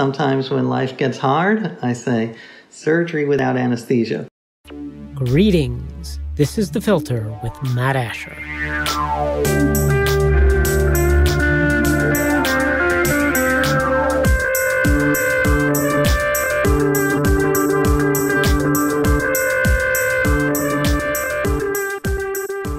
Sometimes when life gets hard, I say, surgery without anesthesia. Greetings. This is The Filter with Matt Asher.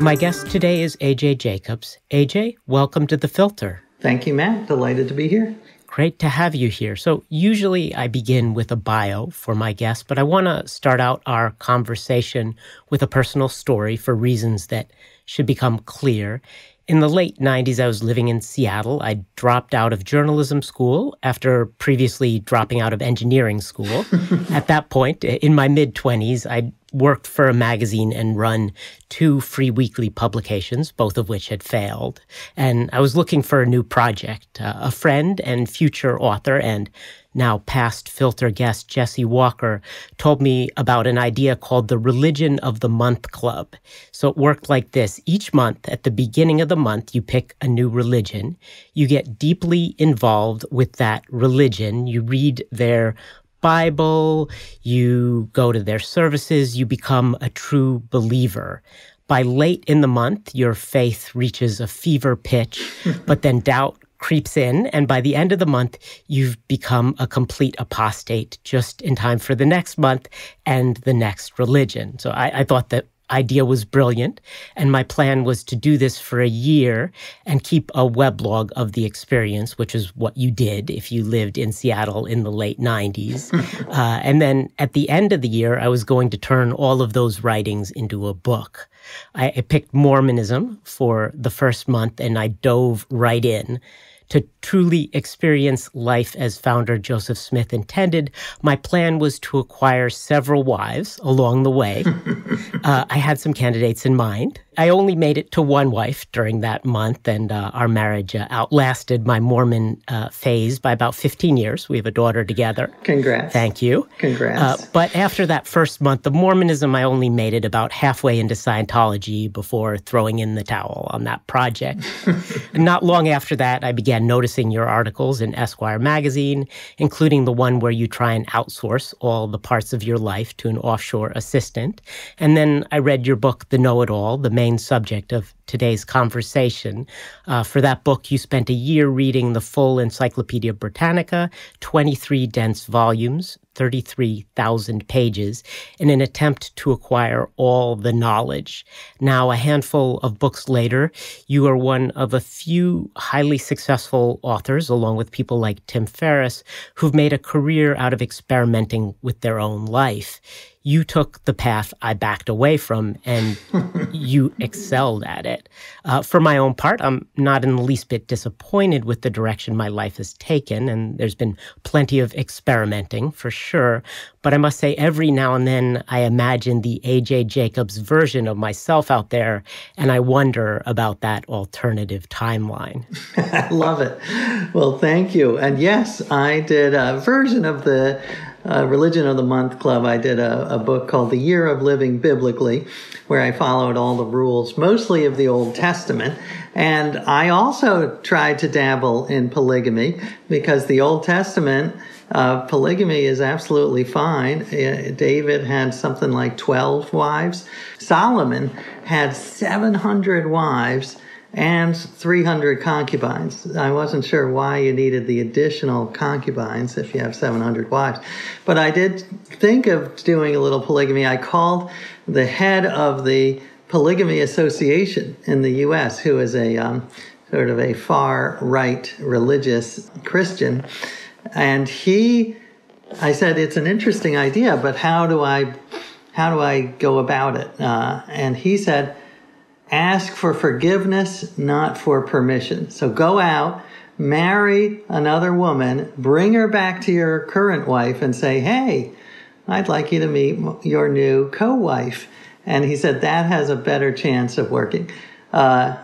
My guest today is AJ Jacobs. AJ, welcome to The Filter. Thank you, Matt. Delighted to be here. Great to have you here. So, usually I begin with a bio for my guest, but I want to start out our conversation with a personal story for reasons that should become clear. In the late 90s, I was living in Seattle. I dropped out of journalism school after previously dropping out of engineering school. At that point, in my mid 20s, I worked for a magazine and run two free weekly publications, both of which had failed. And I was looking for a new project. Uh, a friend and future author and now past filter guest Jesse Walker told me about an idea called the Religion of the Month Club. So it worked like this. Each month, at the beginning of the month, you pick a new religion. You get deeply involved with that religion. You read their Bible, you go to their services, you become a true believer. By late in the month, your faith reaches a fever pitch, but then doubt creeps in. And by the end of the month, you've become a complete apostate just in time for the next month and the next religion. So I, I thought that idea was brilliant. And my plan was to do this for a year and keep a weblog of the experience, which is what you did if you lived in Seattle in the late 90s. uh, and then at the end of the year, I was going to turn all of those writings into a book. I, I picked Mormonism for the first month and I dove right in to truly experience life as founder Joseph Smith intended, my plan was to acquire several wives along the way. uh, I had some candidates in mind. I only made it to one wife during that month, and uh, our marriage uh, outlasted my Mormon uh, phase by about 15 years. We have a daughter together. Congrats. Thank you. Congrats. Uh, but after that first month of Mormonism, I only made it about halfway into Scientology before throwing in the towel on that project. Not long after that, I began noticing your articles in Esquire magazine, including the one where you try and outsource all the parts of your life to an offshore assistant. And then I read your book, The Know It All, the main subject of today's conversation. Uh, for that book, you spent a year reading the full Encyclopedia Britannica, 23 dense volumes, 33,000 pages, in an attempt to acquire all the knowledge. Now, a handful of books later, you are one of a few highly successful authors, along with people like Tim Ferriss, who've made a career out of experimenting with their own life you took the path I backed away from and you excelled at it. Uh, for my own part, I'm not in the least bit disappointed with the direction my life has taken, and there's been plenty of experimenting for sure. But I must say, every now and then I imagine the AJ Jacobs version of myself out there, and I wonder about that alternative timeline. I love it. Well, thank you. And yes, I did a version of the uh, Religion of the Month Club, I did a, a, book called The Year of Living Biblically, where I followed all the rules, mostly of the Old Testament. And I also tried to dabble in polygamy because the Old Testament, uh, polygamy is absolutely fine. Uh, David had something like 12 wives. Solomon had 700 wives and 300 concubines. I wasn't sure why you needed the additional concubines if you have 700 wives. But I did think of doing a little polygamy. I called the head of the Polygamy Association in the U.S., who is a um, sort of a far right religious Christian. And he, I said, it's an interesting idea, but how do I, how do I go about it? Uh, and he said, ask for forgiveness, not for permission. So go out, marry another woman, bring her back to your current wife and say, Hey, I'd like you to meet your new co wife. And he said that has a better chance of working. Uh,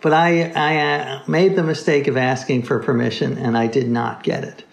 but I, I uh, made the mistake of asking for permission and I did not get it.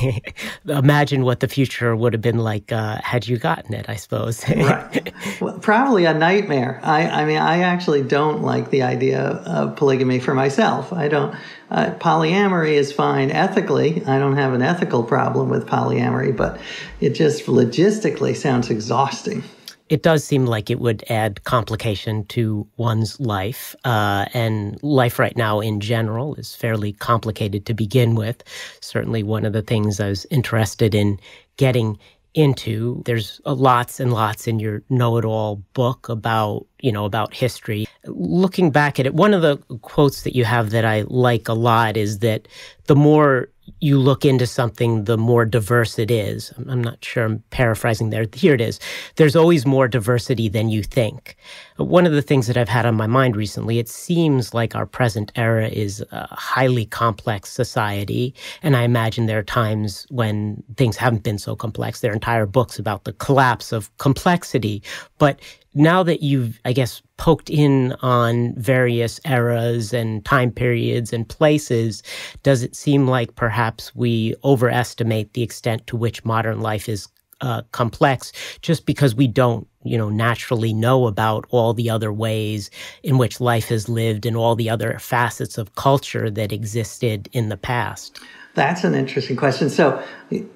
imagine what the future would have been like uh, had you gotten it, I suppose. right. Well, probably a nightmare. I, I mean, I actually don't like the idea of polygamy for myself. I don't. Uh, polyamory is fine ethically. I don't have an ethical problem with polyamory, but it just logistically sounds exhausting it does seem like it would add complication to one's life. Uh, and life right now in general is fairly complicated to begin with. Certainly, one of the things I was interested in getting into. There's lots and lots in your know-it-all book about, you know, about history. Looking back at it, one of the quotes that you have that I like a lot is that the more you look into something, the more diverse it is. I'm not sure I'm paraphrasing there. Here it is. There's always more diversity than you think. One of the things that I've had on my mind recently, it seems like our present era is a highly complex society. And I imagine there are times when things haven't been so complex. There are entire books about the collapse of complexity. But now that you've, I guess, poked in on various eras and time periods and places, does it seem like perhaps we overestimate the extent to which modern life is uh, complex just because we don't, you know, naturally know about all the other ways in which life has lived and all the other facets of culture that existed in the past? That's an interesting question. So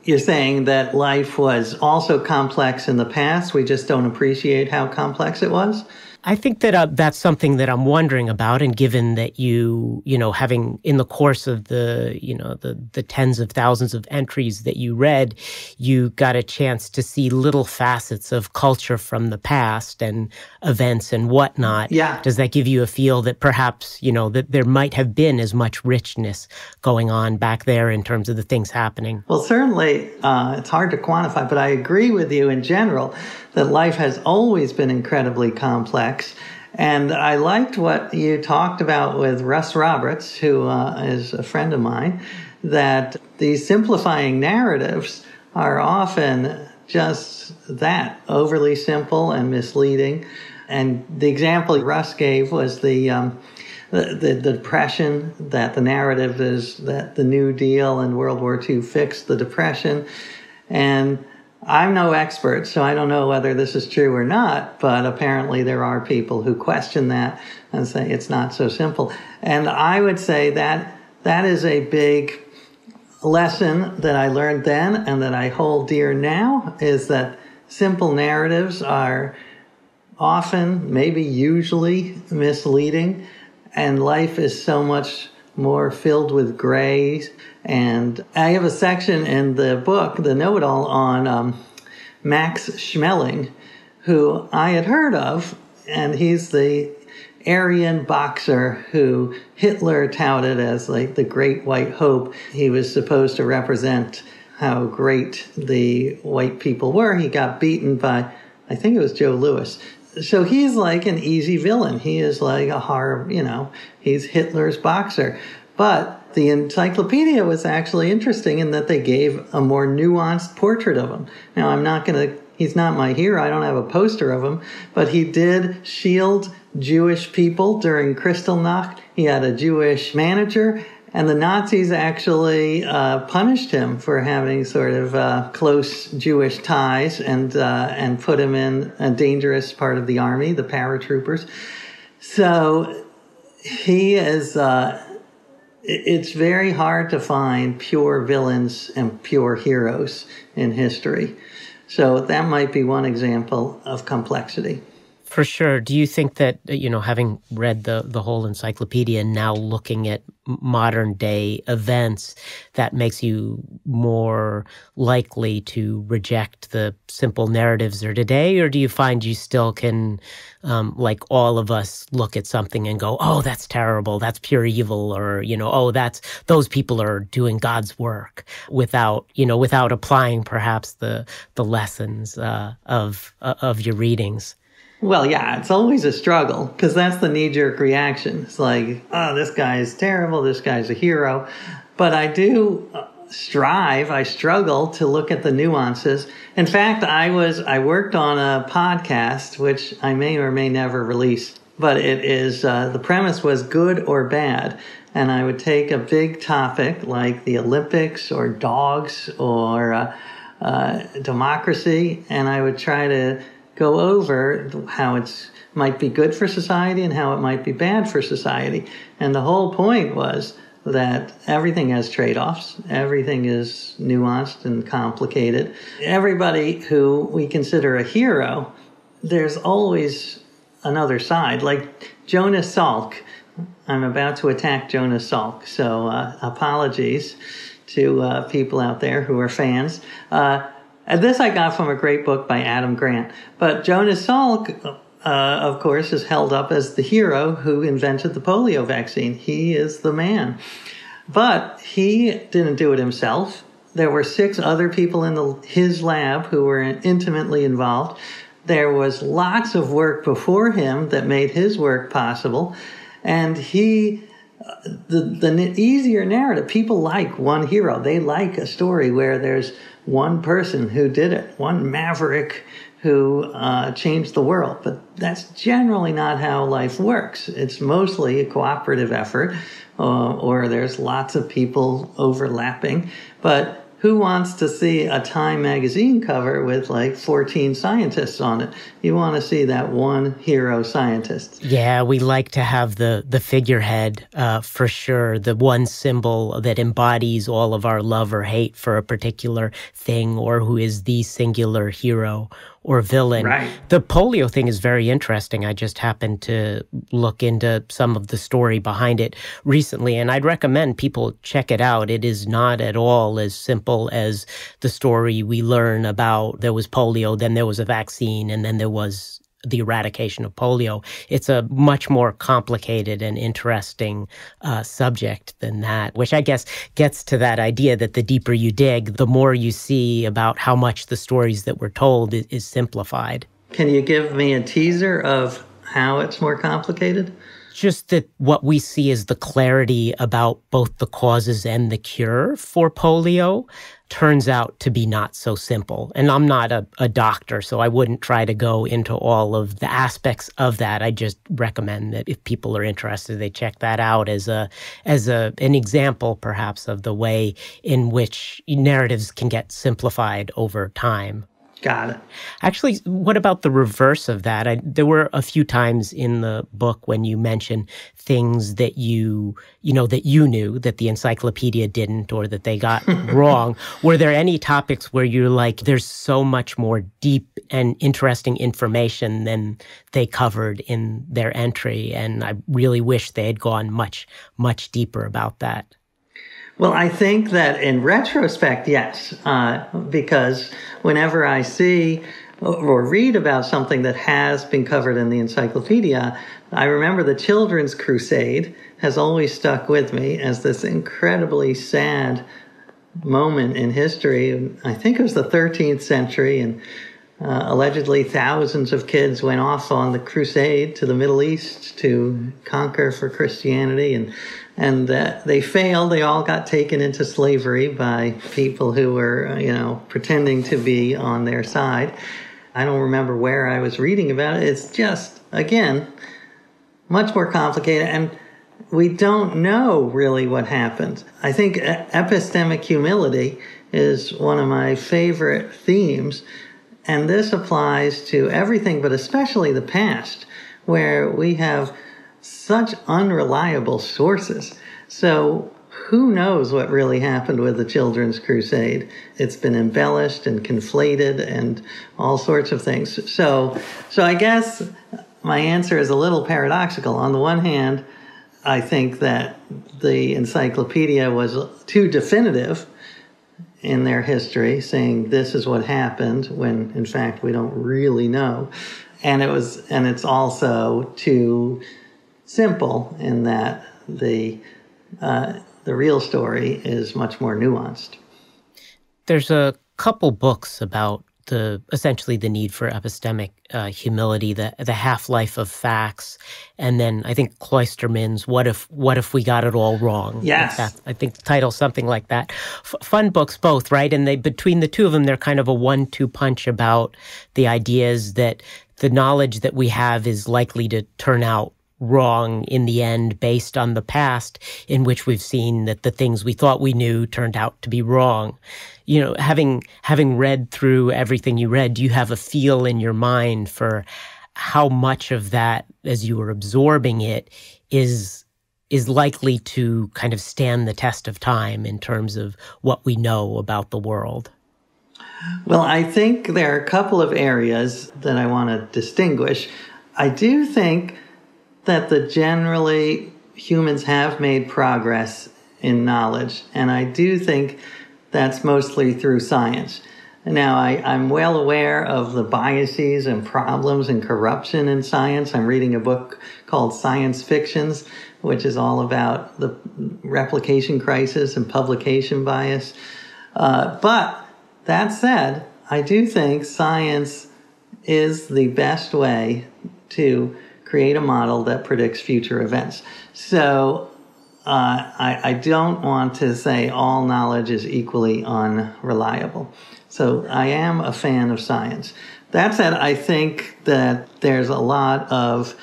you're saying that life was also complex in the past. We just don't appreciate how complex it was? I think that uh, that's something that I'm wondering about, and given that you, you know, having in the course of the, you know, the the tens of thousands of entries that you read, you got a chance to see little facets of culture from the past and events and whatnot. Yeah. Does that give you a feel that perhaps, you know, that there might have been as much richness going on back there in terms of the things happening? Well, certainly, uh, it's hard to quantify, but I agree with you in general that life has always been incredibly complex. And I liked what you talked about with Russ Roberts, who uh, is a friend of mine, that these simplifying narratives are often just that overly simple and misleading. And the example Russ gave was the, um, the, the, the depression, that the narrative is that the New Deal and World War II fixed the depression. And I'm no expert, so I don't know whether this is true or not, but apparently there are people who question that and say it's not so simple. And I would say that that is a big lesson that I learned then and that I hold dear now is that simple narratives are often, maybe usually misleading, and life is so much more filled with grays and I have a section in the book, the know it all, on um, Max Schmeling, who I had heard of, and he's the Aryan boxer who Hitler touted as like the great white hope. He was supposed to represent how great the white people were. He got beaten by, I think it was Joe Louis. So he's like an easy villain. He is like a horror, you know, he's Hitler's boxer. But the encyclopedia was actually interesting in that they gave a more nuanced portrait of him. Now, I'm not going to, he's not my hero. I don't have a poster of him, but he did shield Jewish people during Kristallnacht. He had a Jewish manager, and the Nazis actually uh, punished him for having sort of uh, close Jewish ties and uh, and put him in a dangerous part of the army, the paratroopers. So he is uh, it's very hard to find pure villains and pure heroes in history. So that might be one example of complexity. For sure. Do you think that you know, having read the the whole encyclopedia and now looking at modern day events, that makes you more likely to reject the simple narratives of today, or do you find you still can, um, like all of us, look at something and go, "Oh, that's terrible. That's pure evil," or you know, "Oh, that's those people are doing God's work," without you know, without applying perhaps the the lessons uh, of uh, of your readings. Well, yeah, it's always a struggle because that's the knee jerk reaction. It's like, oh, this guy's terrible, this guy's a hero. But I do uh, strive, I struggle to look at the nuances. In fact, I was, I worked on a podcast, which I may or may never release, but it is uh, the premise was good or bad. And I would take a big topic like the Olympics or dogs or uh, uh, democracy, and I would try to go over how it's might be good for society and how it might be bad for society. And the whole point was that everything has trade offs, everything is nuanced and complicated. Everybody who we consider a hero, there's always another side. Like Jonas Salk, I'm about to attack Jonas Salk, so uh, apologies to uh, people out there who are fans. Uh, and this I got from a great book by Adam Grant. But Jonas Salk uh, of course, is held up as the hero who invented the polio vaccine. He is the man. But he didn't do it himself. There were six other people in the, his lab who were intimately involved. There was lots of work before him that made his work possible. And he, the, the easier narrative, people like one hero. They like a story where there's one person who did it, one maverick who uh, changed the world. But that's generally not how life works. It's mostly a cooperative effort, uh, or there's lots of people overlapping. But who wants to see a Time magazine cover with like 14 scientists on it? You want to see that one hero scientist. Yeah, we like to have the the figurehead uh, for sure, the one symbol that embodies all of our love or hate for a particular thing, or who is the singular hero or villain. Right. The polio thing is very interesting. I just happened to look into some of the story behind it recently, and I'd recommend people check it out. It is not at all as simple as the story we learn about there was polio, then there was a vaccine, and then there was the eradication of polio. It's a much more complicated and interesting uh, subject than that, which I guess gets to that idea that the deeper you dig, the more you see about how much the stories that we're told is, is simplified. Can you give me a teaser of how it's more complicated? just that what we see is the clarity about both the causes and the cure for polio turns out to be not so simple. And I'm not a, a, doctor, so I wouldn't try to go into all of the aspects of that. I just recommend that if people are interested, they check that out as a as a an example perhaps of the way in which narratives can get simplified over time. Got it. Actually, what about the reverse of that? I, there were a few times in the book when you mention things that you, you know, that you knew that the encyclopedia didn't or that they got wrong. Were there any topics where you're like, there's so much more deep and interesting information than they covered in their entry? And I really wish they had gone much, much deeper about that. Well, I think that in retrospect, yes, uh, because whenever I see or read about something that has been covered in the encyclopedia, I remember the Children's Crusade has always stuck with me as this incredibly sad moment in history. I think it was the 13th century, and uh, allegedly thousands of kids went off on the crusade to the Middle East to conquer for Christianity, and and uh, they failed. They all got taken into slavery by people who were, uh, you know, pretending to be on their side. I don't remember where I was reading about it. It's just, again, much more complicated, and we don't know really what happened. I think epistemic humility is one of my favorite themes, and this applies to everything, but especially the past, where we have such unreliable sources. So who knows what really happened with the Children's Crusade? It's been embellished and conflated and all sorts of things. So, so I guess my answer is a little paradoxical. On the one hand, I think that the encyclopedia was too definitive in their history, saying this is what happened when in fact we don't really know. And it was, and it's also too simple in that the uh, the real story is much more nuanced. There's a couple books about the essentially the need for epistemic uh, humility, the the half life of facts, and then I think Klosterman's "What if What if we got it all wrong?" Yes, that, I think title something like that. F- fun books, both right, and they between the two of them, they're kind of a one-two punch about the ideas that the knowledge that we have is likely to turn out wrong in the end based on the past in which we've seen that the things we thought we knew turned out to be wrong you know having having read through everything you read do you have a feel in your mind for how much of that as you were absorbing it is is likely to kind of stand the test of time in terms of what we know about the world well, I think there are a couple of areas that I want to distinguish. I do think that the generally humans have made progress in knowledge, and I do think that's mostly through science. Now, I, am well aware of the biases and problems and corruption in science. I'm reading a book called Science Fictions, which is all about the replication crisis and publication bias. Uh, but that said, I do think science is the best way to create a model that predicts future events. So uh, I, I, don't want to say all knowledge is equally unreliable. So I am a fan of science. That said, I think that there's a lot of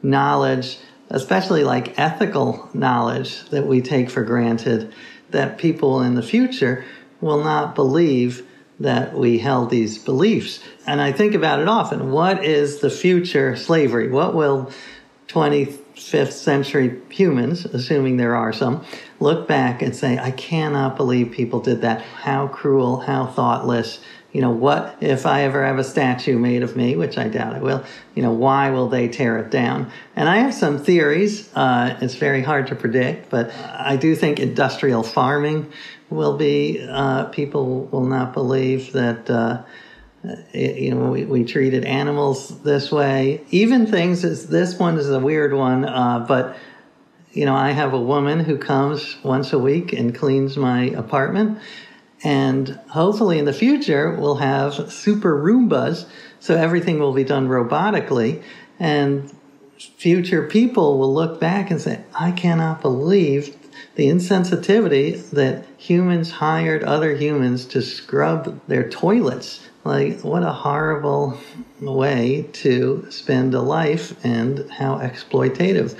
knowledge, especially like ethical knowledge, that we take for granted that people in the future will not believe that we held these beliefs. And I think about it often. What is the future slavery? What will 25th century humans, assuming there are some, look back and say, I cannot believe people did that. How cruel, how thoughtless. You know, what if I ever have a statue made of me, which I doubt I will, you know, why will they tear it down? And I have some theories. Uh, it's very hard to predict, but I do think industrial farming will be uh, people will not believe that uh, you know we, we treated animals this way. Even things as this one is a weird one, uh, but you know I have a woman who comes once a week and cleans my apartment, and hopefully in the future we'll have super Roombas, so everything will be done robotically and. Future people will look back and say, I cannot believe the insensitivity that humans hired other humans to scrub their toilets. Like, what a horrible way to spend a life and how exploitative.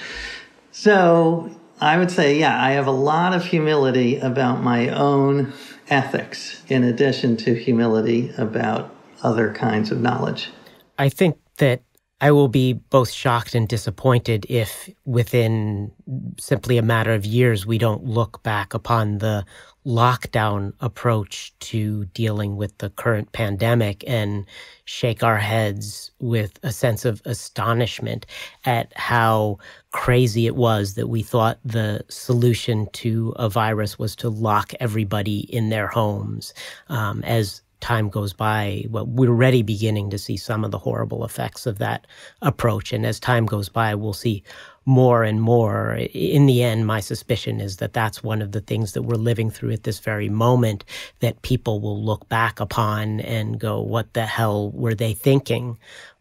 So, I would say, yeah, I have a lot of humility about my own ethics in addition to humility about other kinds of knowledge. I think that I will be both shocked and disappointed if within simply a matter of years we don't look back upon the lockdown approach to dealing with the current pandemic and shake our heads with a sense of astonishment at how crazy it was that we thought the solution to a virus was to lock everybody in their homes um, as time goes by, well, we're already beginning to see some of the horrible effects of that approach. And as time goes by, we'll see more and more. In the end, my suspicion is that that's one of the things that we're living through at this very moment that people will look back upon and go, what the hell were they thinking?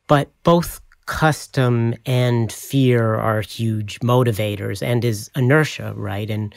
But both custom and fear are huge motivators and is inertia, right? And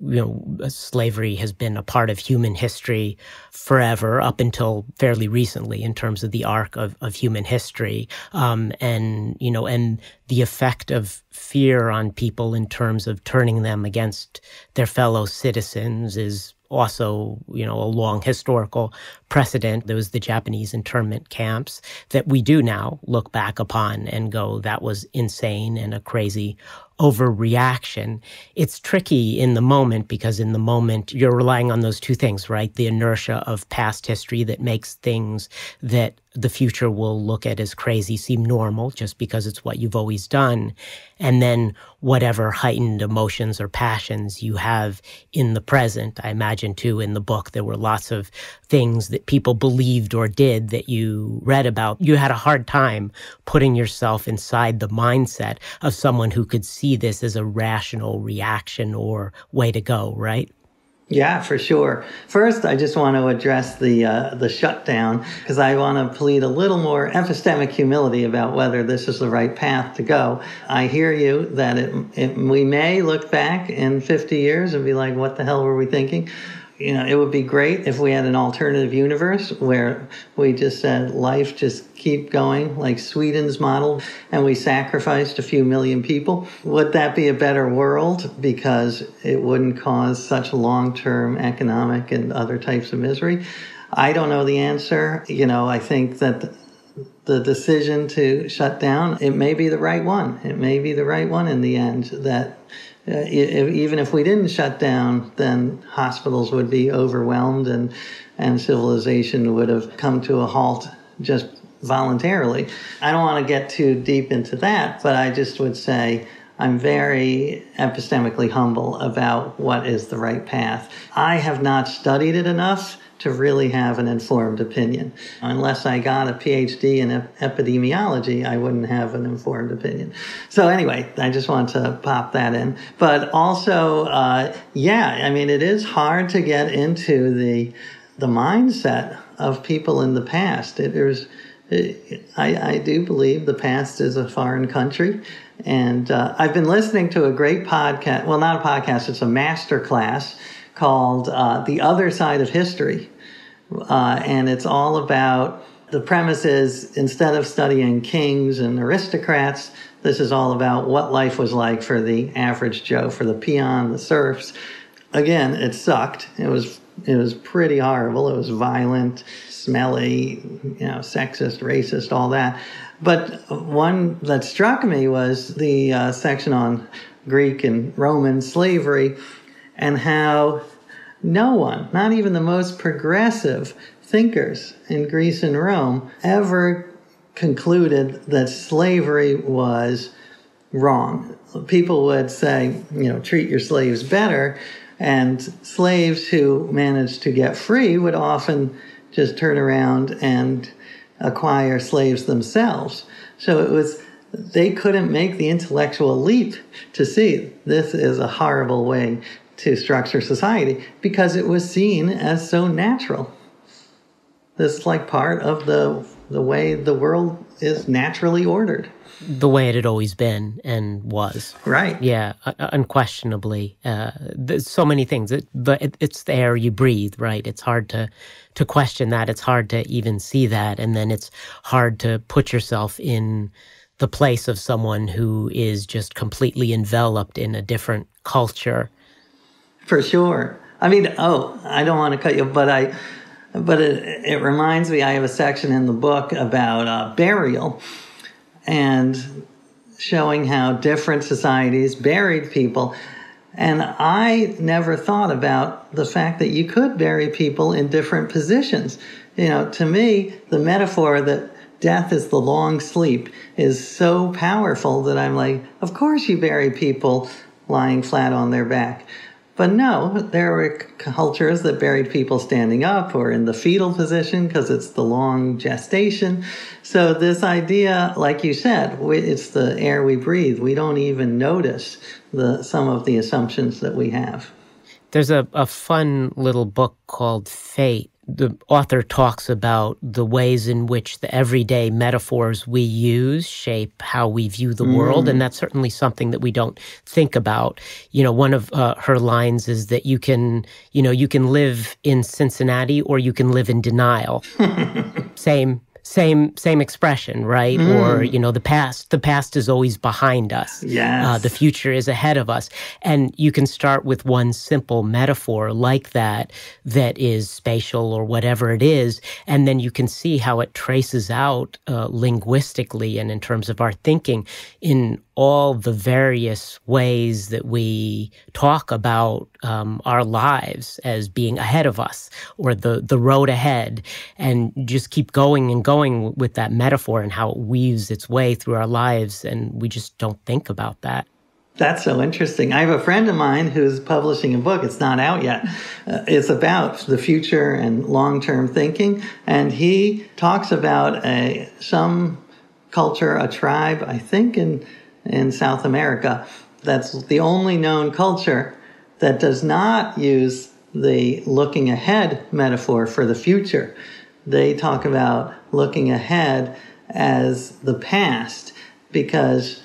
you know, slavery has been a part of human history forever up until fairly recently in terms of the arc of, of human history. Um, and, you know, and the effect of fear on people in terms of turning them against their fellow citizens is also, you know, a long historical precedent. There was the Japanese internment camps that we do now look back upon and go, that was insane and a crazy overreaction. It's tricky in the moment because in the moment you're relying on those two things, right? The inertia of past history that makes things that the future will look at as crazy seem normal just because it's what you've always done. And then whatever heightened emotions or passions you have in the present. I imagine too in the book there were lots of things that people believed or did that you read about. You had a hard time putting yourself inside the mindset of someone who could see this as a rational reaction or way to go, right? Yeah, for sure. First, I just want to address the uh, the shutdown because I want to plead a little more epistemic humility about whether this is the right path to go. I hear you that it, it we may look back in 50 years and be like, "What the hell were we thinking?" You know, it would be great if we had an alternative universe where we just said life just keep going like Sweden's model and we sacrificed a few million people. Would that be a better world because it wouldn't cause such long-term economic and other types of misery? I don't know the answer. You know, I think that the decision to shut down, it may be the right one. It may be the right one in the end that uh, even if we didn't shut down, then hospitals would be overwhelmed and, and civilization would have come to a halt just voluntarily. I don't want to get too deep into that, but I just would say I'm very epistemically humble about what is the right path. I have not studied it enough to really have an informed opinion. Unless I got a PhD in epidemiology, I wouldn't have an informed opinion. So anyway, I just want to pop that in. But also, uh, yeah, I mean, it is hard to get into the the mindset of people in the past. It, I, I do believe the past is a foreign country. And uh, I've been listening to a great podcast. Well, not a podcast, it's a master class called uh, The Other Side of History. Uh, and it's all about the premise is instead of studying kings and aristocrats, this is all about what life was like for the average Joe, for the peon, the serfs. Again, it sucked. It was it was pretty horrible. It was violent, smelly, you know, sexist, racist, all that. But one that struck me was the uh, section on Greek and Roman slavery and how no one, not even the most progressive thinkers in Greece and Rome, ever concluded that slavery was wrong. People would say, you know, treat your slaves better. And slaves who managed to get free would often just turn around and acquire slaves themselves. So it was, they couldn't make the intellectual leap to see this is a horrible way to structure society because it was seen as so natural. This is like part of the the way the world is naturally ordered. The way it had always been and was. Right. Yeah, uh, unquestionably. Uh, there's so many things, it, but it, it's the air you breathe, right? It's hard to to question that. It's hard to even see that, and then it's hard to put yourself in the place of someone who is just completely enveloped in a different culture for sure. I mean, oh, I don't want to cut you, but I, but it, it reminds me. I have a section in the book about uh, burial, and showing how different societies buried people. And I never thought about the fact that you could bury people in different positions. You know, to me, the metaphor that death is the long sleep is so powerful that I'm like, of course you bury people lying flat on their back. But no, there were cultures that buried people standing up or in the fetal position because it's the long gestation. So this idea, like you said, it's the air we breathe. We don't even notice the some of the assumptions that we have. There's a, a fun little book called Fate the author talks about the ways in which the everyday metaphors we use shape how we view the mm. world. And that's certainly something that we don't think about. You know, one of uh, her lines is that you can, you know, you can live in Cincinnati or you can live in denial. Same same same expression, right? Mm. Or you know, the past the past is always behind us. Yes. Uh, the future is ahead of us, and you can start with one simple metaphor like that that is spatial or whatever it is, and then you can see how it traces out uh, linguistically and in terms of our thinking in all the various ways that we talk about um, our lives as being ahead of us or the the road ahead, and just keep going and going with that metaphor and how it weaves its way through our lives, and we just don't think about that. That's so interesting. I have a friend of mine who's publishing a book. It's not out yet. Uh, it's about the future and long term thinking, and he talks about a some culture, a tribe, I think in in South America. That's the only known culture that does not use the looking ahead metaphor for the future. They talk about looking ahead as the past because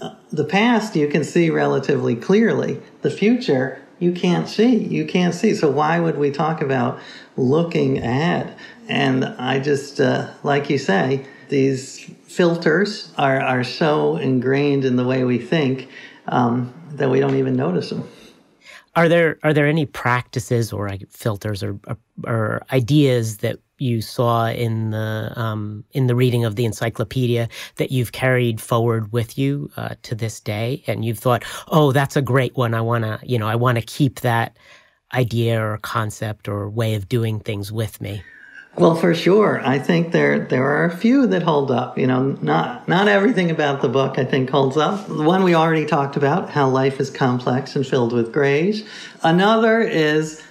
uh, the past you can see relatively clearly. The future you can't see. You can't see. So why would we talk about looking ahead? And I just, uh, like you say, these filters are, are so ingrained in the way we think um, that we don't even notice them. Are there are there any practices or filters or, or, or ideas that you saw in the um, in the reading of the encyclopedia that you've carried forward with you uh, to this day, and you've thought, "Oh, that's a great one. I want to, you know, I want to keep that idea or concept or way of doing things with me." Well, for sure. I think there there are a few that hold up. You know, not not everything about the book I think holds up. The one we already talked about, how life is complex and filled with grays. Another is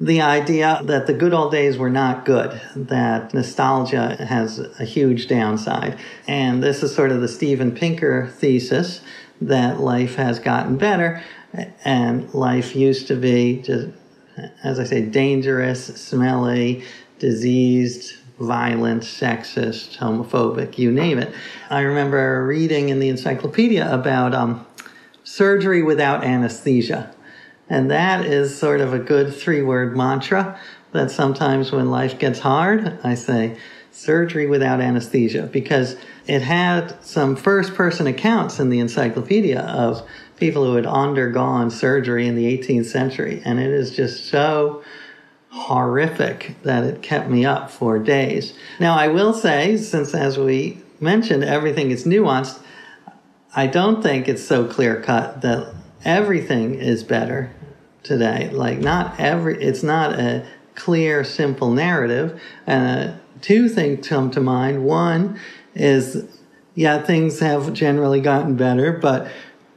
the idea that the good old days were not good, that nostalgia has a huge downside. And this is sort of the Steven Pinker thesis that life has gotten better and life used to be just as I say, dangerous, smelly, diseased, violent, sexist, homophobic, you name it. I remember reading in the encyclopedia about um, surgery without anesthesia. And that is sort of a good three word mantra that sometimes when life gets hard, I say surgery without anesthesia because it had some first person accounts in the encyclopedia of people who had undergone surgery in the 18th century. And it is just so horrific that it kept me up for days. Now, I will say, since as we mentioned, everything is nuanced, I don't think it's so clear cut that everything is better today. Like, not every, it's not a clear, simple narrative. Uh, two things come to mind. One is, yeah, things have generally gotten better, but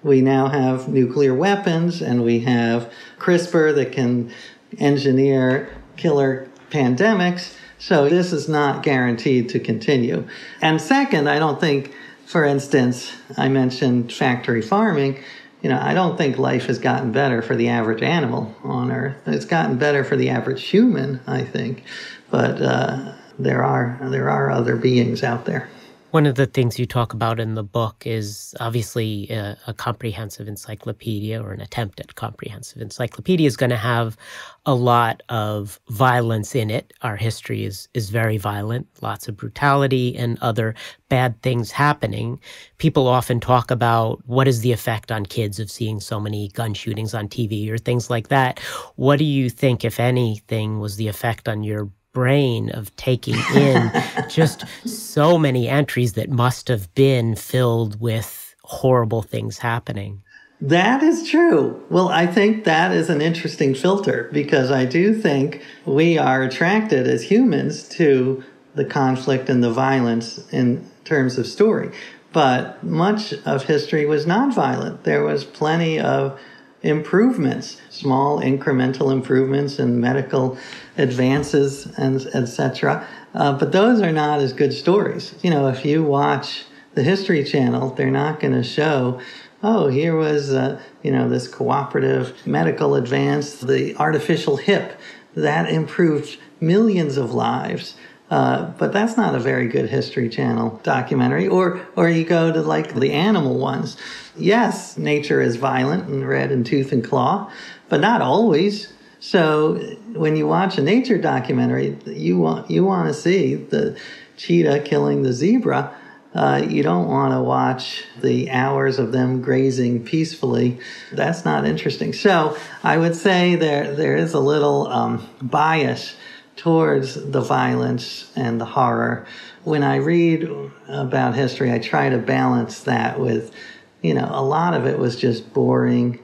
we now have nuclear weapons and we have CRISPR that can engineer killer pandemics. So this is not guaranteed to continue. And second, I don't think, for instance, I mentioned factory farming. You know, I don't think life has gotten better for the average animal on Earth. It's gotten better for the average human, I think. But uh, there are there are other beings out there. One of the things you talk about in the book is obviously a, a, comprehensive encyclopedia or an attempt at comprehensive encyclopedia is going to have a lot of violence in it. Our history is is very violent, lots of brutality and other bad things happening. People often talk about what is the effect on kids of seeing so many gun shootings on TV or things like that. What do you think, if anything, was the effect on your brain of taking in just so many entries that must have been filled with horrible things happening. That is true. Well, I think that is an interesting filter because I do think we are attracted as humans to the conflict and the violence in terms of story. But much of history was nonviolent. There was plenty of improvements, small incremental improvements in medical advances and etc. Uh, but those are not as good stories. You know, if you watch the History Channel, they're not going to show. Oh, here was uh, you know this cooperative medical advance, the artificial hip that improved millions of lives. Uh, but that's not a very good History Channel documentary. Or, or you go to like the animal ones. Yes, nature is violent and red in tooth and claw, but not always. So when you watch a nature documentary, you want you want to see the cheetah killing the zebra. Uh, you don't want to watch the hours of them grazing peacefully. That's not interesting. So I would say there there is a little um, bias towards the violence and the horror. When I read about history, I try to balance that with, you know, a lot of it was just boring,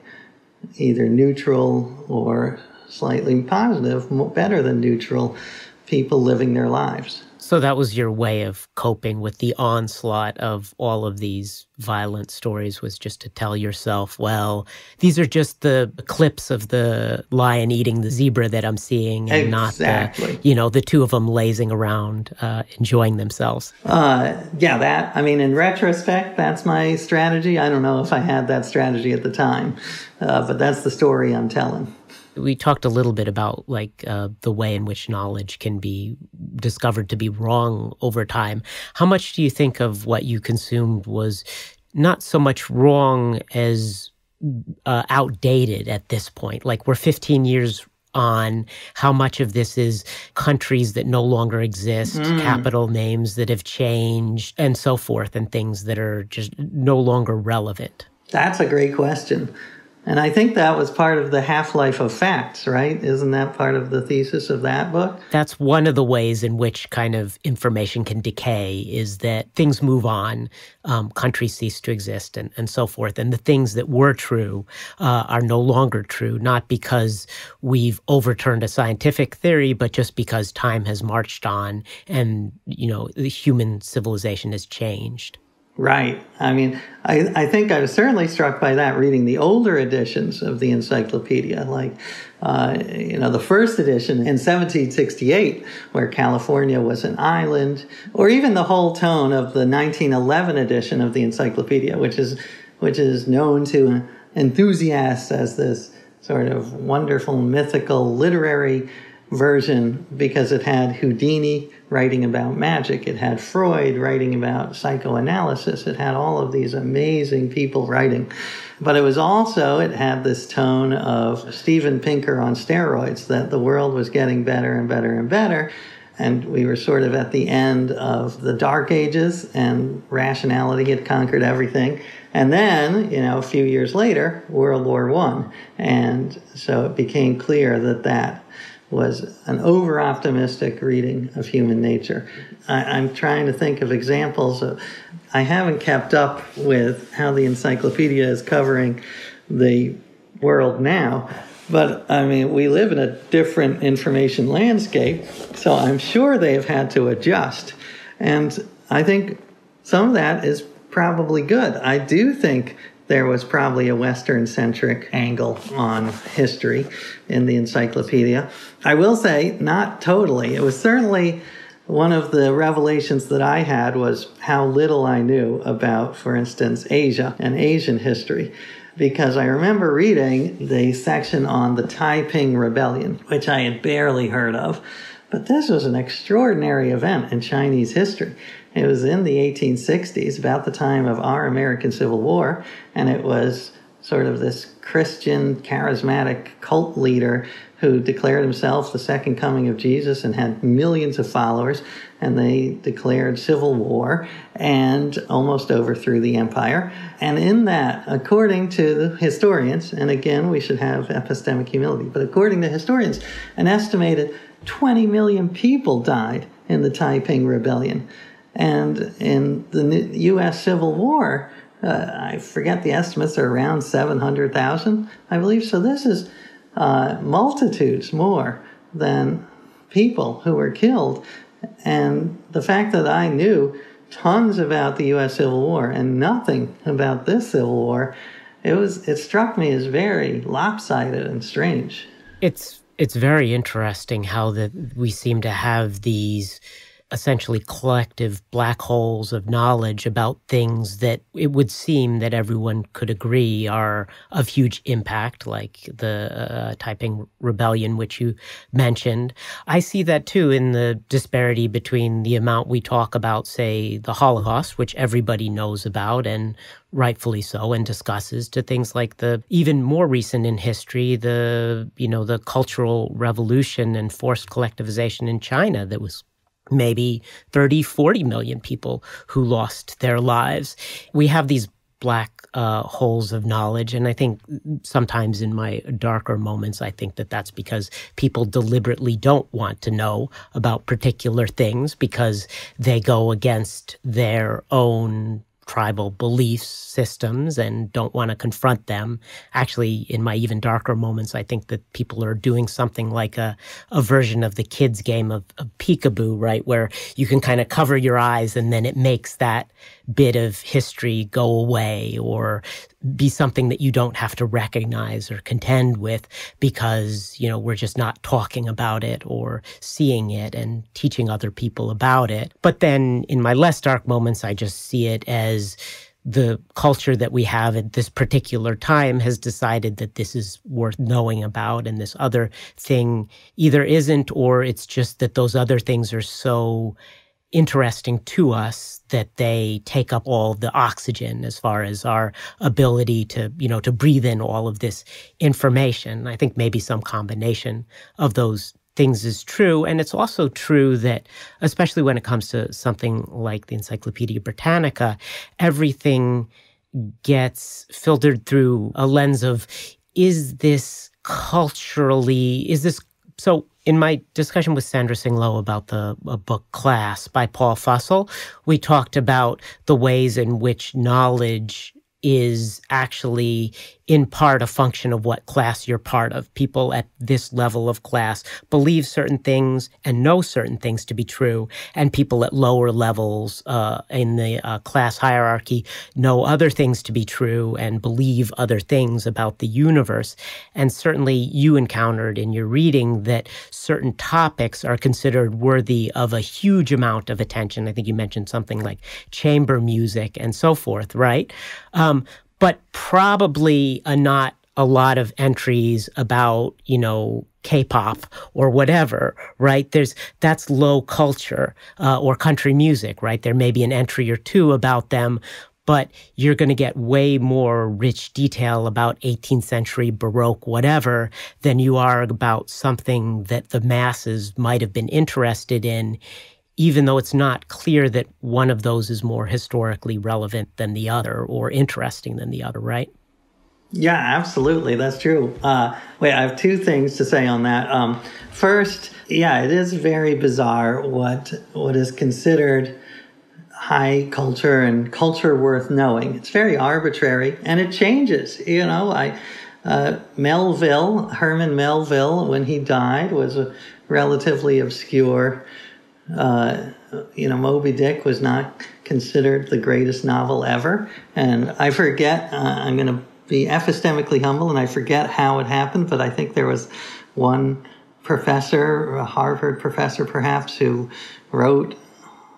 either neutral or slightly positive, better than neutral people living their lives. So that was your way of coping with the onslaught of all of these violent stories was just to tell yourself, well, these are just the clips of the lion eating the zebra that I'm seeing and exactly. not the, you know, the two of them lazing around, uh, enjoying themselves. Uh, yeah, that, I mean, in retrospect, that's my strategy. I don't know if I had that strategy at the time, uh, but that's the story I'm telling. We talked a little bit about like uh, the way in which knowledge can be discovered to be wrong over time. How much do you think of what you consumed was not so much wrong as uh, outdated at this point? Like we're 15 years on how much of this is countries that no longer exist, mm. capital names that have changed, and so forth, and things that are just no longer relevant? That's a great question. And I think that was part of the half life of facts, right? Isn't that part of the thesis of that book? That's one of the ways in which kind of information can decay is that things move on, um, countries cease to exist, and, and so forth. And the things that were true uh, are no longer true, not because we've overturned a scientific theory, but just because time has marched on and, you know, the human civilization has changed. Right. I mean, I, I think I was certainly struck by that reading the older editions of the encyclopedia, like, uh, you know, the first edition in 1768, where California was an island, or even the whole tone of the 1911 edition of the encyclopedia, which is, which is known to enthusiasts as this sort of wonderful, mythical, literary version because it had Houdini writing about magic, it had Freud writing about psychoanalysis, it had all of these amazing people writing. But it was also, it had this tone of Steven Pinker on steroids, that the world was getting better and better and better. And we were sort of at the end of the dark ages, and rationality had conquered everything. And then, you know, a few years later, World War One, and so it became clear that that was an over optimistic reading of human nature. I, am trying to think of examples of, I haven't kept up with how the encyclopedia is covering the world now, but I mean, we live in a different information landscape, so I'm sure they have had to adjust. And I think some of that is probably good. I do think there was probably a Western centric angle on history in the encyclopedia. I will say, not totally. It was certainly one of the revelations that I had was how little I knew about, for instance, Asia and Asian history. Because I remember reading the section on the Taiping Rebellion, which I had barely heard of. But this was an extraordinary event in Chinese history. It was in the 1860s, about the time of our American Civil War, and it was sort of this Christian, charismatic cult leader who declared himself the second coming of Jesus and had millions of followers. And they declared civil war and almost overthrew the empire. And in that, according to the historians, and again, we should have epistemic humility, but according to historians, an estimated 20 million people died in the Taiping Rebellion. And in the U.S. Civil War, uh, I forget the estimates are around 700,000, I believe. So this is uh, multitudes more than people who were killed. And the fact that I knew tons about the U.S. Civil War and nothing about this Civil War, it was it struck me as very lopsided and strange. It's it's very interesting how that we seem to have these essentially collective black holes of knowledge about things that it would seem that everyone could agree are of huge impact, like the uh, Taiping Rebellion, which you mentioned. I see that too in the disparity between the amount we talk about, say, the Holocaust, which everybody knows about and rightfully so and discusses to things like the even more recent in history the you know the cultural revolution and forced collectivization in China that was maybe 30, 40 million people who lost their lives. We have these black uh, holes of knowledge. And I think sometimes in my darker moments, I think that that's because people deliberately don't want to know about particular things because they go against their own tribal belief systems and don't want to confront them. Actually, in my even darker moments, I think that people are doing something like a, a version of the kids' game of, of peekaboo, right? Where you can kind of cover your eyes and then it makes that bit of history go away or be something that you don't have to recognize or contend with because, you know, we're just not talking about it or seeing it and teaching other people about it. But then in my less dark moments, I just see it as the culture that we have at this particular time has decided that this is worth knowing about and this other thing either isn't or it's just that those other things are so interesting to us that they take up all the oxygen as far as our ability to you know to breathe in all of this information i think maybe some combination of those things is true. And it's also true that, especially when it comes to something like the Encyclopedia Britannica, everything gets filtered through a lens of is this culturally, is this so in my discussion with Sandra Tsing Loh about the book Class by Paul Fussell, we talked about the ways in which knowledge is actually in part a function of what class you're part of. People at this level of class believe certain things and know certain things to be true, and people at lower levels uh, in the uh, class hierarchy know other things to be true and believe other things about the universe. And certainly, you encountered in your reading that certain topics are considered worthy of a huge amount of attention. I think you mentioned something like chamber music and so forth, right? Um, but probably a not a lot of entries about, you know, K-pop or whatever, right? There's that's low culture uh, or country music, right? There may be an entry or two about them, but you're going to get way more rich detail about 18th century Baroque whatever than you are about something that the masses might have been interested in even though it's not clear that one of those is more historically relevant than the other or interesting than the other, right? Yeah, absolutely. That's true. Uh, wait, I have two things to say on that. Um, first, yeah, it is very bizarre what what is considered high culture and culture worth knowing. It's very arbitrary and it changes. You know, I uh, Melville, Herman Melville, when he died, was a relatively obscure uh, you know, Moby Dick was not considered the greatest novel ever. And I forget, uh, I'm going to be epistemically humble and I forget how it happened, but I think there was one professor, a Harvard professor perhaps, who wrote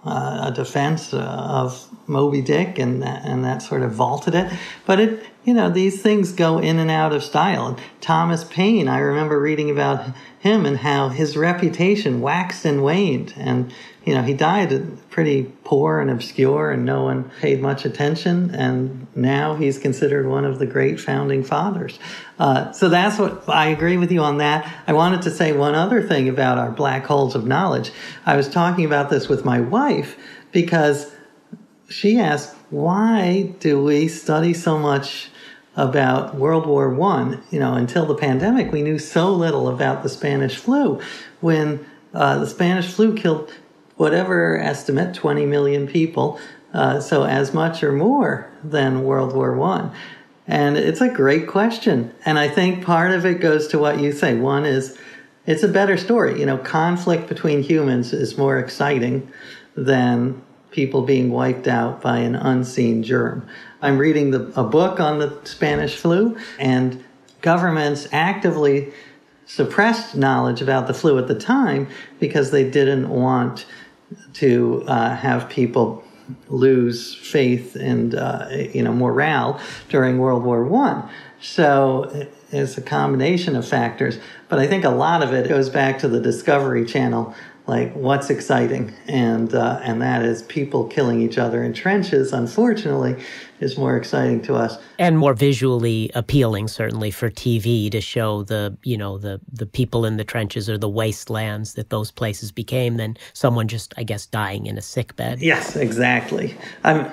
uh, a defense uh, of Moby Dick and and that sort of vaulted it. But it, you know, these things go in and out of style. And Thomas Paine, I remember reading about him and how his reputation waxed and waned. And, you know, he died pretty poor and obscure and no one paid much attention. And now he's considered one of the great founding fathers. Uh, so that's what I agree with you on that. I wanted to say one other thing about our black holes of knowledge. I was talking about this with my wife because she asked, why do we study so much about World War One. You know, until the pandemic, we knew so little about the Spanish flu. When uh, the Spanish flu killed whatever estimate, 20 million people, uh, so as much or more than World War One. And it's a great question. And I think part of it goes to what you say. One is it's a better story. You know, conflict between humans is more exciting than people being wiped out by an unseen germ. I'm reading the, a book on the Spanish flu, and governments actively suppressed knowledge about the flu at the time because they didn't want to uh, have people lose faith and uh, you know morale during World War One. So it's a combination of factors, but I think a lot of it goes back to the Discovery Channel like what's exciting? And uh, and that is people killing each other in trenches unfortunately is more exciting to us. And more visually appealing certainly for TV to show the you know the the people in the trenches or the wastelands that those places became than someone just I guess dying in a sick bed yes exactly. I'm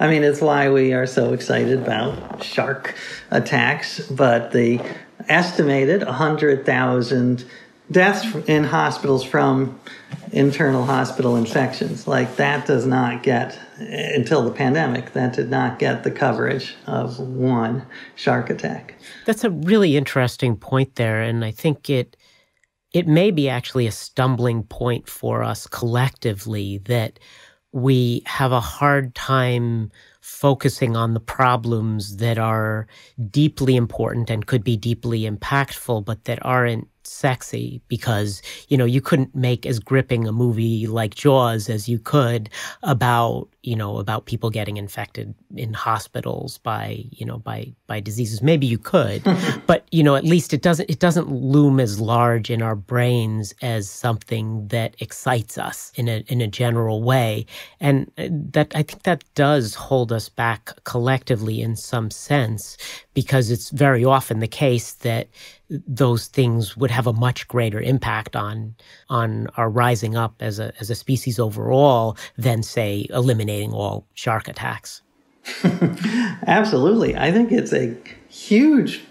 I mean, it's why we are so excited about shark attacks, but the estimated 100,000 deaths in hospitals from internal hospital infections. Like that does not get, until the pandemic, that did not get the coverage of one shark attack. That's a really interesting point there. And I think it, it may be actually a stumbling point for us collectively that we have a hard time focusing on the problems that are deeply important and could be deeply impactful, but that aren't sexy because you know you couldn't make as gripping a movie like Jaws as you could about you know about people getting infected in hospitals by you know by by diseases. Maybe you could but you know at least it doesn't it doesn't loom as large in our brains as something that excites us in a in a general way. And uh, that I think that does hold us back collectively in some sense because it's very often the case that those things would have a much greater impact on on our rising up as a as a species overall than say eliminating all shark attacks. Absolutely. I think it's a huge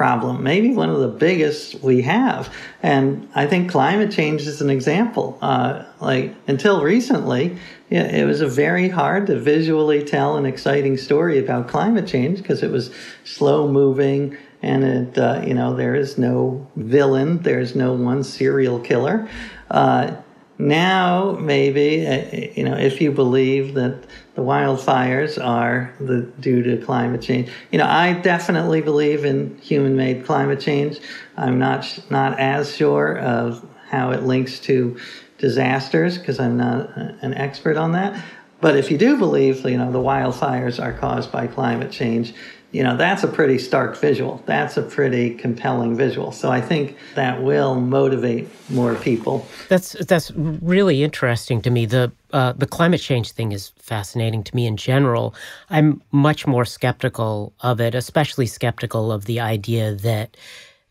problem, maybe one of the biggest we have. And I think climate change is an example. Uh, like until recently, it was very hard to visually tell an exciting story about climate change because it was slow moving and it, uh, you know, there is no villain, there's no one serial killer. Uh, now, maybe, uh, you know, if you believe that the wildfires are the, due to climate change, you know, I definitely believe in human-made climate change. I'm not not as sure of how it links to disasters because I'm not an expert on that. But if you do believe, you know, the wildfires are caused by climate change, you know, that's a pretty stark visual. That's a pretty compelling visual. So I think that will motivate more people. That's that's really interesting to me. The uh, the climate change thing is fascinating to me in general. I'm much more skeptical of it, especially skeptical of the idea that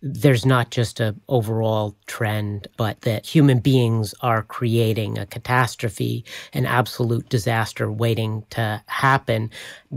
there's not just a overall trend, but that human beings are creating a catastrophe, an absolute disaster waiting to happen.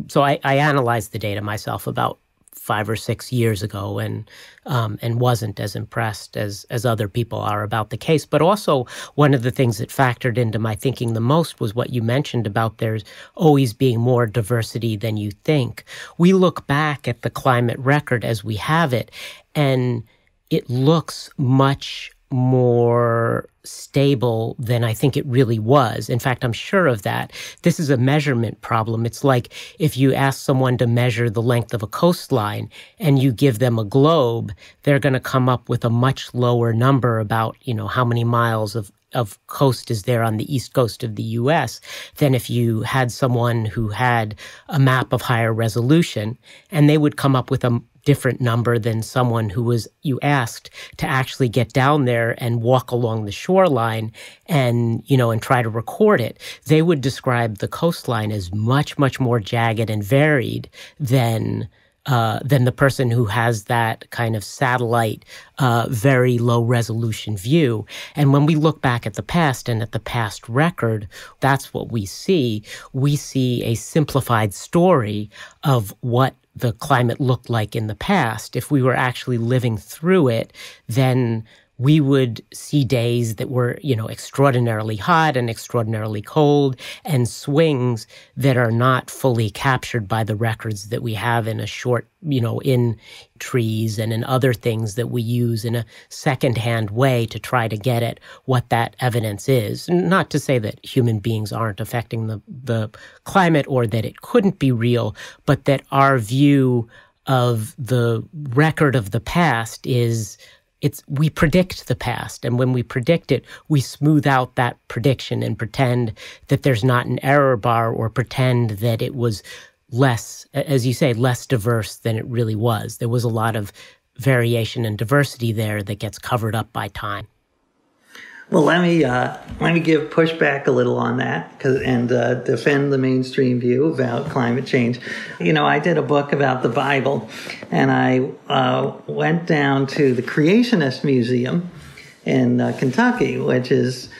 So I, I analyzed the data myself about five or six years ago and um, and wasn't as impressed as as other people are about the case. But also one of the things that factored into my thinking the most was what you mentioned about there's always being more diversity than you think. We look back at the climate record as we have it, and it looks much more stable than I think it really was. In fact, I'm sure of that. This is a measurement problem. It's like if you ask someone to measure the length of a coastline and you give them a globe, they're going to come up with a much lower number about, you know, how many miles of of coast is there on the east coast of the US than if you had someone who had a map of higher resolution and they would come up with a different number than someone who was you asked to actually get down there and walk along the shoreline and you know and try to record it they would describe the coastline as much much more jagged and varied than uh, than the person who has that kind of satellite, uh, very low resolution view. And when we look back at the past and at the past record, that's what we see. We see a simplified story of what the climate looked like in the past, if we were actually living through it, then we would see days that were, you know, extraordinarily hot and extraordinarily cold and swings that are not fully captured by the records that we have in a short, you know, in trees and in other things that we use in a secondhand way to try to get at what that evidence is. Not to say that human beings aren't affecting the, the climate or that it couldn't be real, but that our view of the record of the past is it's we predict the past and when we predict it we smooth out that prediction and pretend that there's not an error bar or pretend that it was less as you say less diverse than it really was. There was a lot of variation and diversity there that gets covered up by time well, let me uh, let me give pushback a little on that, and uh, defend the mainstream view about climate change. You know, I did a book about the Bible, and I uh, went down to the Creationist Museum in uh, Kentucky, which is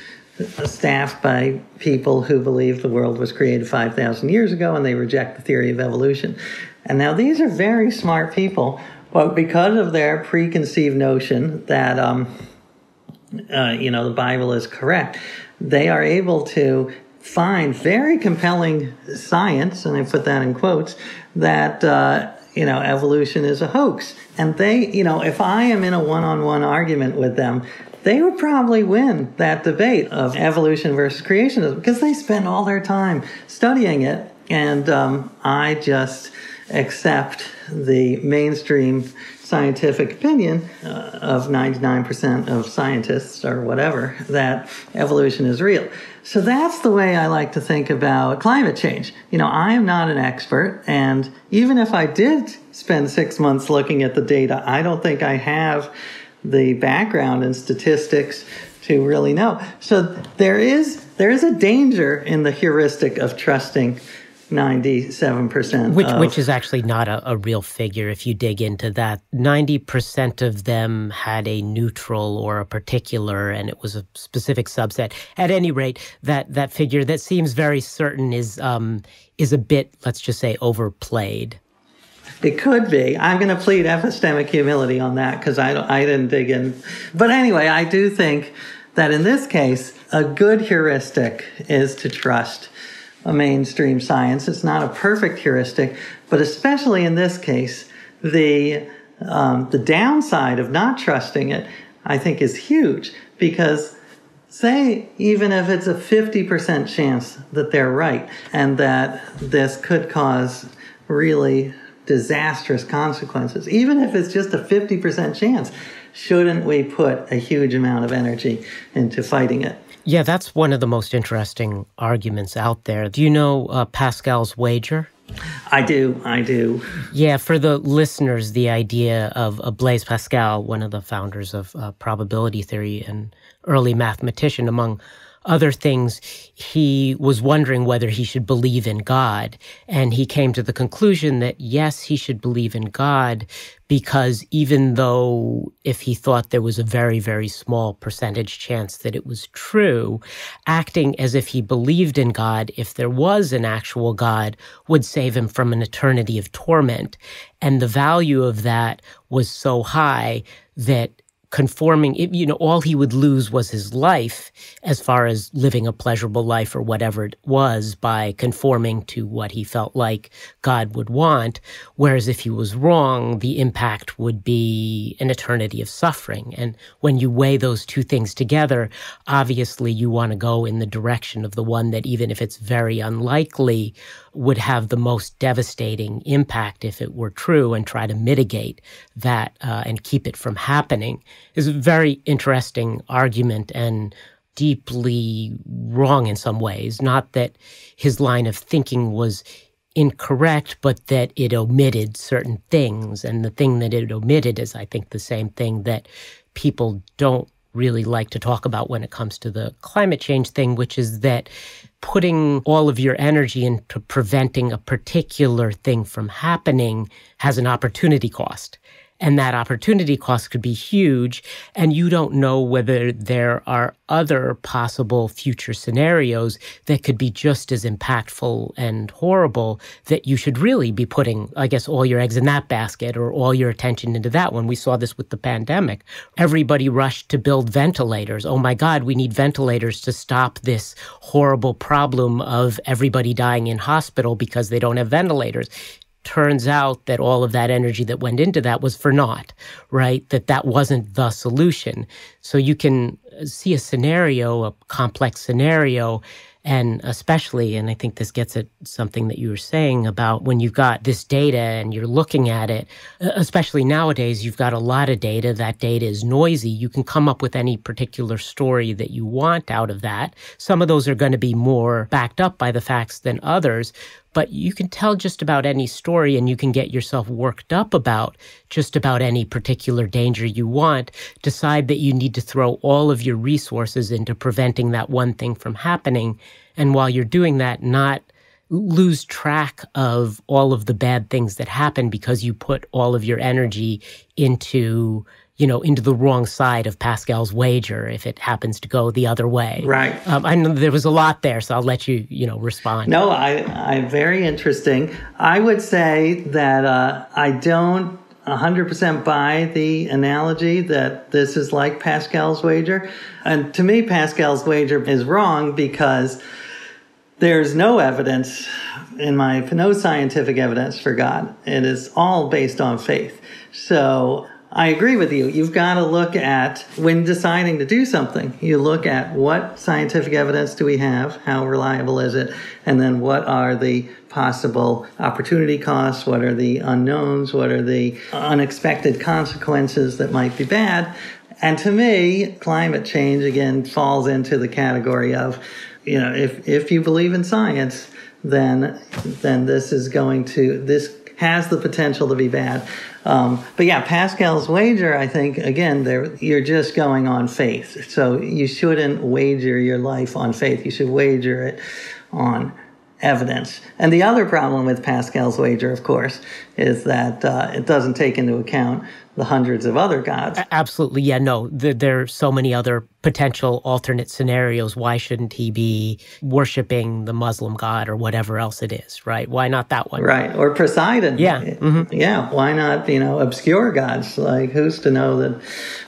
staffed by people who believe the world was created five thousand years ago, and they reject the theory of evolution. And now these are very smart people, but because of their preconceived notion that um, uh, you know, the Bible is correct, they are able to find very compelling science, and I put that in quotes, that, uh, you know, evolution is a hoax. And they, you know, if I am in a one on one argument with them, they would probably win that debate of evolution versus creationism because they spend all their time studying it. And um, I just accept the mainstream scientific opinion uh, of 99% of scientists or whatever that evolution is real. So that's the way I like to think about climate change. You know, I am not an expert, and even if I did spend six months looking at the data, I don't think I have the background and statistics to really know. So there is there is a danger in the heuristic of trusting 97% which, of, which is actually not a, a, real figure if you dig into that 90% of them had a neutral or a particular and it was a specific subset at any rate that that figure that seems very certain is um, is a bit let's just say overplayed it could be. I'm going to plead epistemic humility on that because I, I didn't dig in. But anyway, I do think that in this case, a good heuristic is to trust a mainstream science. It's not a perfect heuristic, but especially in this case, the um, the downside of not trusting it, I think, is huge because say even if it's a 50% chance that they're right and that this could cause really disastrous consequences, even if it's just a 50% chance, shouldn't we put a huge amount of energy into fighting it? Yeah, that's one of the most interesting arguments out there. Do you know uh, Pascal's wager? I do. I do. Yeah, for the listeners, the idea of uh, Blaise Pascal, one of the founders of uh, probability theory and early mathematician, among other things, he was wondering whether he should believe in God. And he came to the conclusion that yes, he should believe in God because even though if he thought there was a very, very small percentage chance that it was true, acting as if he believed in God, if there was an actual God, would save him from an eternity of torment. And the value of that was so high that conforming, you know, all he would lose was his life as far as living a pleasurable life or whatever it was by conforming to what he felt like God would want. Whereas if he was wrong, the impact would be an eternity of suffering. And when you weigh those two things together, obviously you want to go in the direction of the one that, even if it's very unlikely, would have the most devastating impact if it were true and try to mitigate that uh, and keep it from happening is a very interesting argument and deeply wrong in some ways. Not that his line of thinking was incorrect, but that it omitted certain things. And the thing that it omitted is, I think, the same thing that people don't really like to talk about when it comes to the climate change thing, which is that putting all of your energy into preventing a particular thing from happening has an opportunity cost and that opportunity cost could be huge. And you don't know whether there are other possible future scenarios that could be just as impactful and horrible that you should really be putting, I guess, all your eggs in that basket or all your attention into that one. We saw this with the pandemic. Everybody rushed to build ventilators. Oh my God, we need ventilators to stop this horrible problem of everybody dying in hospital because they don't have ventilators turns out that all of that energy that went into that was for naught, right? That that wasn't the solution. So you can uh, see a scenario, a complex scenario, and especially, and I think this gets at something that you were saying about when you've got this data and you're looking at it, especially nowadays, you've got a lot of data. That data is noisy. You can come up with any particular story that you want out of that. Some of those are going to be more backed up by the facts than others but you can tell just about any story and you can get yourself worked up about just about any particular danger you want. Decide that you need to throw all of your resources into preventing that one thing from happening. And while you're doing that, not lose track of all of the bad things that happen because you put all of your energy into you know, into the wrong side of Pascal's wager if it happens to go the other way. Right. Um, I know there was a lot there, so I'll let you, you know, respond. No, I, I very interesting. I would say that uh, I don't 100% buy the analogy that this is like Pascal's wager. And to me, Pascal's wager is wrong because there's no evidence, in my no scientific evidence for God. It is all based on faith. So I agree with you. You've got to look at, when deciding to do something, you look at what scientific evidence do we have? How reliable is it? And then what are the possible opportunity costs? What are the unknowns? What are the unexpected consequences that might be bad? And to me, climate change again falls into the category of, you know, if, if you believe in science, then, then this is going to, this has the potential to be bad. Um, but yeah, Pascal's wager, I think, again, you're just going on faith. So you shouldn't wager your life on faith. You should wager it on evidence. And the other problem with Pascal's wager, of course, is that uh, it doesn't take into account the hundreds of other gods. Absolutely. Yeah, no, there, there, are so many other potential alternate scenarios. Why shouldn't he be worshiping the Muslim god or whatever else it is, right? Why not that one? Right. Or Poseidon. Yeah. Mm-hmm. Yeah. Why not, you know, obscure gods? Like, who's to know that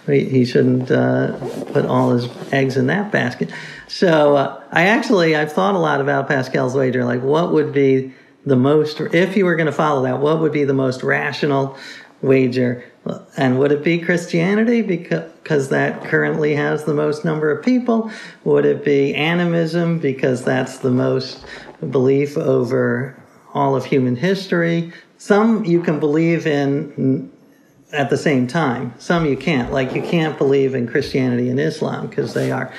he shouldn't uh, put all his eggs in that basket? So uh, I actually, I've thought a lot about Pascal's wager. Like, what would be the most, if you were going to follow that, what would be the most rational wager and would it be Christianity because that currently has the most number of people? Would it be animism because that's the most belief over all of human history? Some you can believe in at the same time. Some you can't. Like you can't believe in Christianity and Islam because they are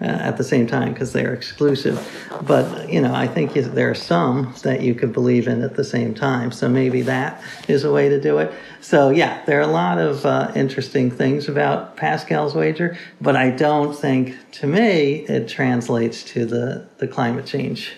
uh, at the same time because they're exclusive. But, you know, I think there are some that you could believe in at the same time. So maybe that is a way to do it. So, yeah, there are a lot of uh, interesting things about Pascal's wager, but I don't think, to me, it translates to the, the climate change.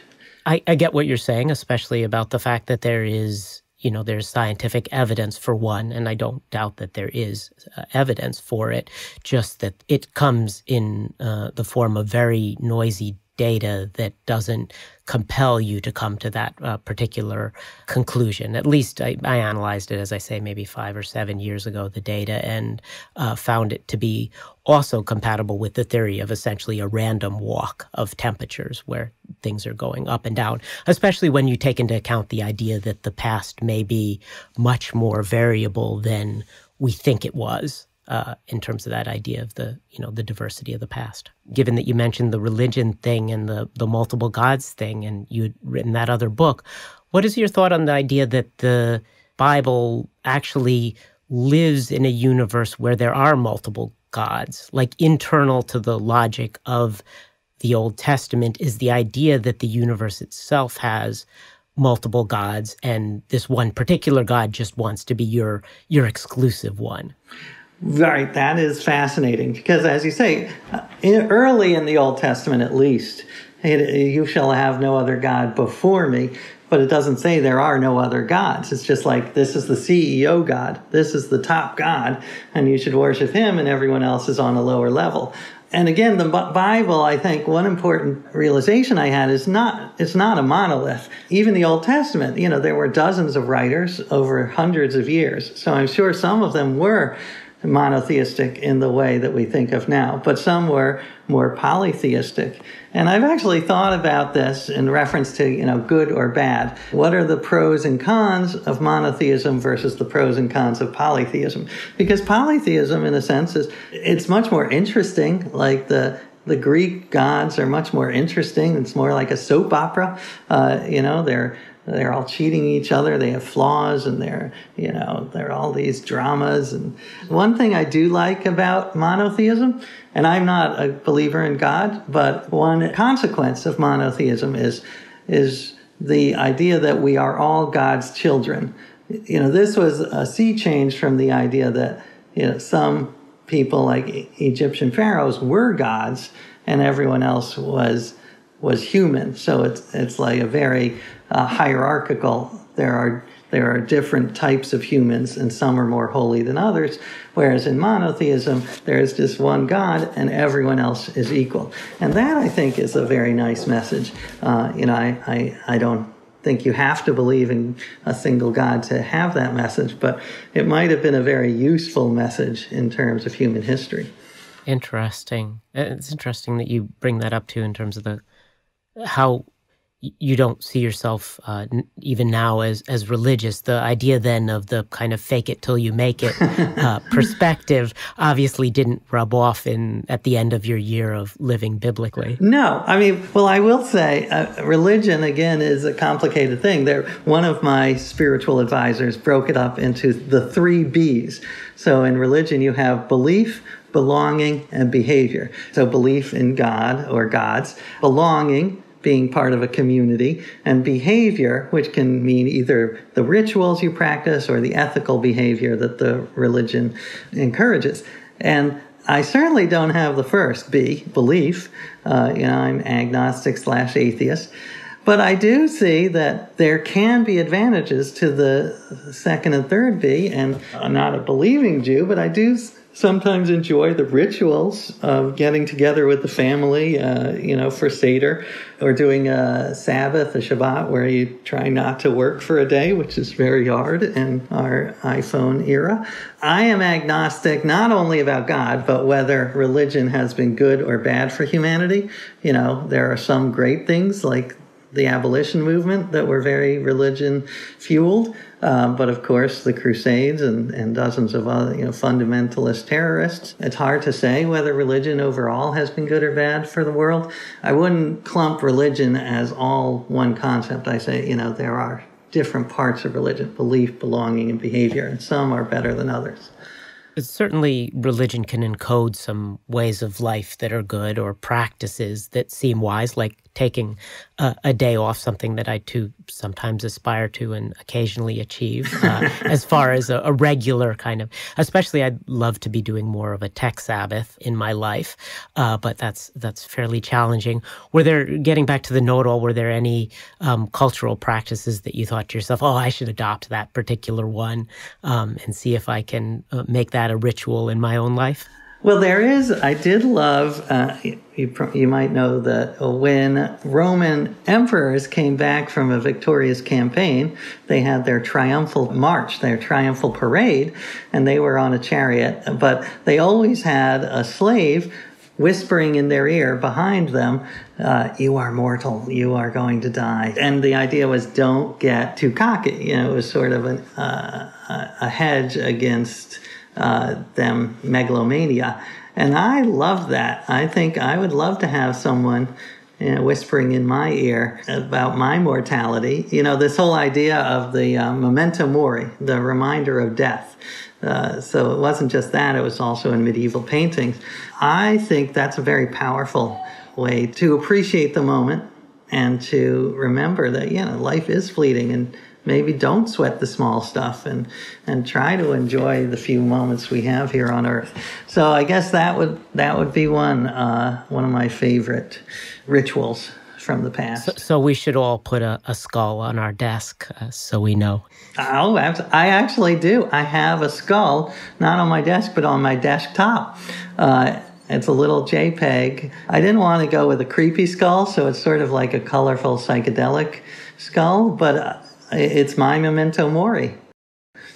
I, I get what you're saying, especially about the fact that there is you know, there's scientific evidence for one, and I don't doubt that there is uh, evidence for it, just that it comes in uh, the form of very noisy data that doesn't compel you to come to that uh, particular conclusion. At least I, I, analyzed it, as I say, maybe five or seven years ago, the data, and uh, found it to be also compatible with the theory of essentially a random walk of temperatures where things are going up and down, especially when you take into account the idea that the past may be much more variable than we think it was uh, in terms of that idea of the you know the diversity of the past. Given that you mentioned the religion thing and the the multiple gods thing, and you'd written that other book, what is your thought on the idea that the Bible actually lives in a universe where there are multiple gods, like internal to the logic of the Old Testament is the idea that the universe itself has multiple gods and this one particular god just wants to be your your exclusive one. Right, that is fascinating because, as you say, in, early in the Old Testament at least, it, you shall have no other God before me. But it doesn't say there are no other gods. It's just like this is the CEO God, this is the top God, and you should worship him, and everyone else is on a lower level. And again, the Bible, I think one important realization I had is not, it's not a monolith. Even the Old Testament, you know, there were dozens of writers over hundreds of years. So I'm sure some of them were monotheistic in the way that we think of now, but some were more polytheistic. And I've actually thought about this in reference to, you know, good or bad. What are the pros and cons of monotheism versus the pros and cons of polytheism? Because polytheism, in a sense, is it's much more interesting. Like the the Greek gods are much more interesting. It's more like a soap opera. Uh, you know, they're they're all cheating each other. They have flaws, and they're you know they're all these dramas. And one thing I do like about monotheism, and I'm not a believer in God, but one consequence of monotheism is is the idea that we are all God's children. You know, this was a sea change from the idea that you know some people like Egyptian pharaohs were gods and everyone else was was human. So it's it's like a very uh, hierarchical. There are there are different types of humans, and some are more holy than others. Whereas in monotheism, there is just one God, and everyone else is equal. And that I think is a very nice message. Uh, you know, I, I I don't think you have to believe in a single God to have that message, but it might have been a very useful message in terms of human history. Interesting. It's interesting that you bring that up too in terms of the how you don't see yourself uh, even now as as religious. The idea then of the kind of fake it till you make it uh, perspective obviously didn't rub off in at the end of your year of living biblically. No, I mean, well, I will say, uh, religion again is a complicated thing. There, one of my spiritual advisors broke it up into the three B's. So in religion, you have belief, belonging, and behavior. So belief in God or gods, belonging being part of a community, and behavior, which can mean either the rituals you practice or the ethical behavior that the religion encourages. And I certainly don't have the first B, belief. Uh, you know, I'm agnostic slash atheist. But I do see that there can be advantages to the second and third B, and I'm not a believing Jew, but I do sometimes enjoy the rituals of getting together with the family, uh, you know, for Seder, or doing a Sabbath, a Shabbat, where you try not to work for a day, which is very hard in our iPhone era. I am agnostic not only about God, but whether religion has been good or bad for humanity. You know, there are some great things like the abolition movement that were very religion fueled. Um, but of course, the Crusades and, and dozens of other you know, fundamentalist terrorists. It's hard to say whether religion overall has been good or bad for the world. I wouldn't clump religion as all one concept. I say, you know, there are different parts of religion belief, belonging, and behavior, and some are better than others. It certainly, religion can encode some ways of life that are good or practices that seem wise, like taking a, a, day off, something that I too sometimes aspire to and occasionally achieve, uh, as far as a, a, regular kind of. Especially, I'd love to be doing more of a tech Sabbath in my life, uh, but that's that's fairly challenging. Were there getting back to the know-it-all? Were there any um, cultural practices that you thought to yourself, "Oh, I should adopt that particular one um, and see if I can uh, make that a ritual in my own life"? Well, there is. I did love. Uh, you, you might know that when Roman emperors came back from a victorious campaign, they had their triumphal march, their triumphal parade, and they were on a chariot. But they always had a slave whispering in their ear behind them, uh, "You are mortal. You are going to die." And the idea was, don't get too cocky. You know, it was sort of an, uh, a hedge against uh, them megalomania. And I love that. I think I would love to have someone you know, whispering in my ear about my mortality. You know, this whole idea of the uh, memento mori, the reminder of death. Uh, so it wasn't just that, it was also in medieval paintings. I think that's a very powerful way to appreciate the moment and to remember that, you know, life is fleeting and maybe don't sweat the small stuff and and try to enjoy the few moments we have here on earth. So i guess that would that would be one uh, one of my favorite rituals from the past. So, so we should all put a, a skull on our desk uh, so we know. Oh i actually do. I have a skull not on my desk but on my desktop. Uh, it's a little JPEG. I didn't want to go with a creepy skull, so it's sort of like a colorful psychedelic skull, but uh, it's my memento mori.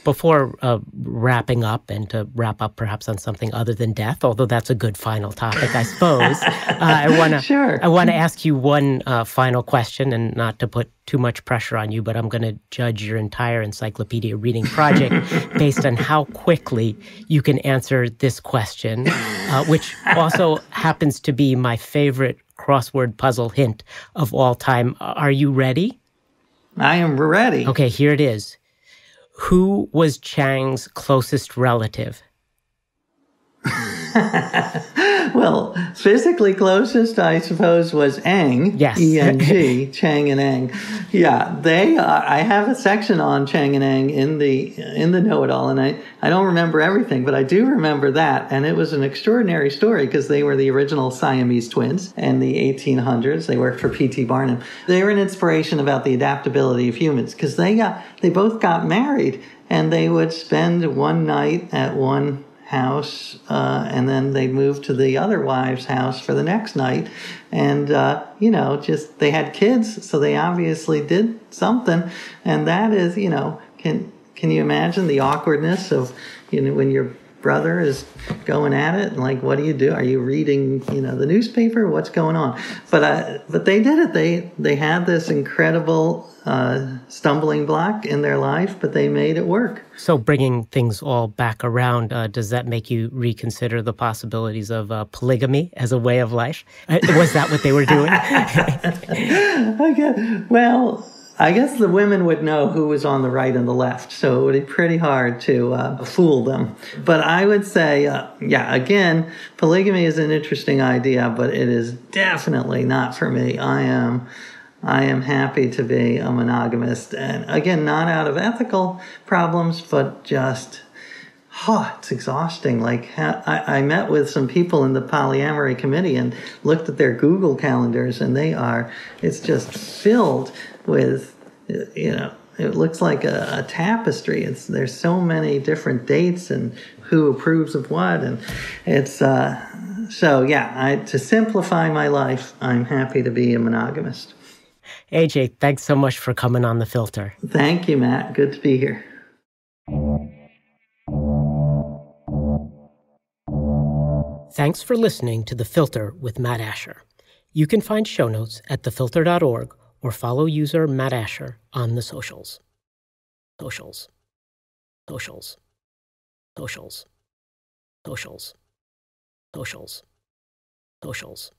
Before uh, wrapping up, and to wrap up perhaps on something other than death, although that's a good final topic, I suppose. uh, I want to sure. I want to ask you one uh, final question, and not to put too much pressure on you, but I'm going to judge your entire encyclopedia reading project based on how quickly you can answer this question, uh, which also happens to be my favorite crossword puzzle hint of all time. Are you ready? I am ready. Okay, here it is. Who was Chang's closest relative? well, physically closest, I suppose, was Eng. Yes. E N G, Chang and Eng. Yeah, they. Uh, I have a section on Chang and Eng in the in the Know It All, and I I don't remember everything, but I do remember that, and it was an extraordinary story because they were the original Siamese twins in the 1800s. They worked for P.T. Barnum. They were an inspiration about the adaptability of humans because they got they both got married and they would spend one night at one house, uh, and then they moved to the other wife's house for the next night. And, uh, you know, just they had kids, so they obviously did something. And that is, you know, can, can you imagine the awkwardness of, you know, when you're brother is going at it, like, what do you do? Are you reading, you know, the newspaper? What's going on? But I, but they did it. They they had this incredible uh, stumbling block in their life, but they made it work. So, bringing things all back around, uh, does that make you reconsider the possibilities of uh, polygamy as a way of life? Uh, was that what they were doing? okay. Well, I guess the women would know who was on the right and the left, so it would be pretty hard to uh, fool them. But I would say, uh, yeah, again, polygamy is an interesting idea, but it is definitely not for me. I am. I am happy to be a monogamist, and again, not out of ethical problems, but just oh, it's exhausting. Like I, I, met with some people in the polyamory committee and looked at their Google calendars, and they are it's just filled with you know it looks like a, a, tapestry. It's there's so many different dates and who approves of what, and it's uh, so yeah. I, to simplify my life, I'm happy to be a monogamist. AJ, thanks so much for coming on the filter. Thank you, Matt. Good to be here. Thanks for listening to The Filter with Matt Asher. You can find show notes at thefilter.org or follow user Matt Asher on the socials. Socials. Socials. Socials. Socials. Socials. Socials.